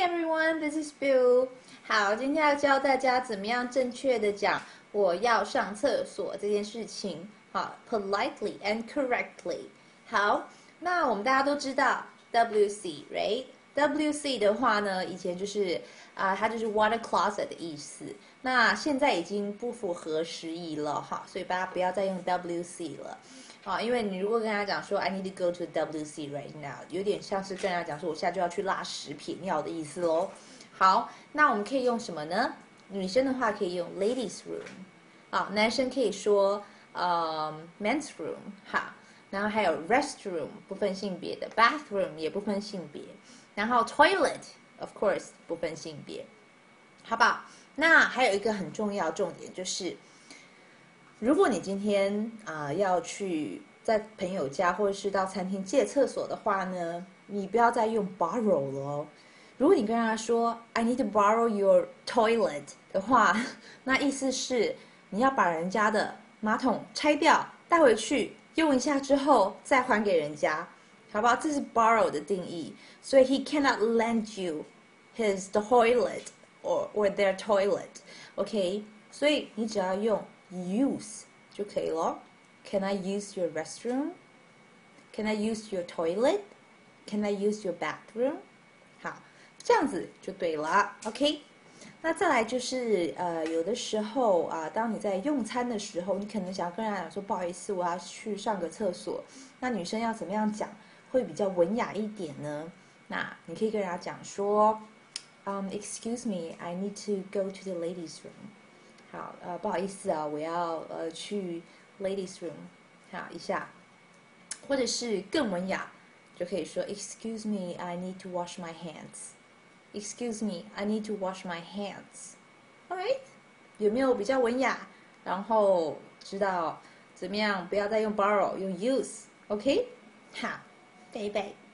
Everyone, this is Bill. 好，今天要教大家怎么样正确的讲我要上厕所这件事情。好，politely and correctly。好，那我们大家都知道 W.C. right? W C 的话呢，以前就是啊，它就是 water closet 的意思。那现在已经不符合时宜了哈，所以大家不要再用 WC 了。啊，因为你如果跟他讲说 I need to go to WC right now，有点像是跟他讲说我现在就要去拉屎撇尿的意思喽。好，那我们可以用什么呢？女生的话可以用 ladies room，啊，男生可以说呃 men's room，好，然后还有 restroom 不分性别的，bathroom 也不分性别，然后 toilet of course 不分性别，好不好？那还有一个很重要重点就是。如果你今天啊要去在朋友家或者是到餐厅借厕所的话呢，你不要再用 borrow 了哦。如果你跟他说 I need to borrow your toilet 的话，那意思是你要把人家的马桶拆掉带回去用一下之后再还给人家，好不好？这是 borrow 的定义，所以 he cannot lend you his toilet or or their toilet。OK，所以你只要用。use 就可以了。Can I use your restroom? Can I use your toilet? Can I use your bathroom? 好，这样子就对了。OK，那再来就是呃，有的时候啊，当你在用餐的时候，你可能想要跟人家讲说不好意思，我要去上个厕所。那女生要怎么样讲 会比较文雅一点呢？那你可以跟人家讲说，嗯，Excuse me, I need to go to the ladies' room. 好，呃，不好意思啊，我要呃去 ladies room，好一下，或者是更文雅，就可以说 Excuse me, I need to wash my hands. Excuse me, I need to wash my hands. All right？有没有比较文雅？然后知道怎么样？不要再用 borrow，用 use。OK，好，北北。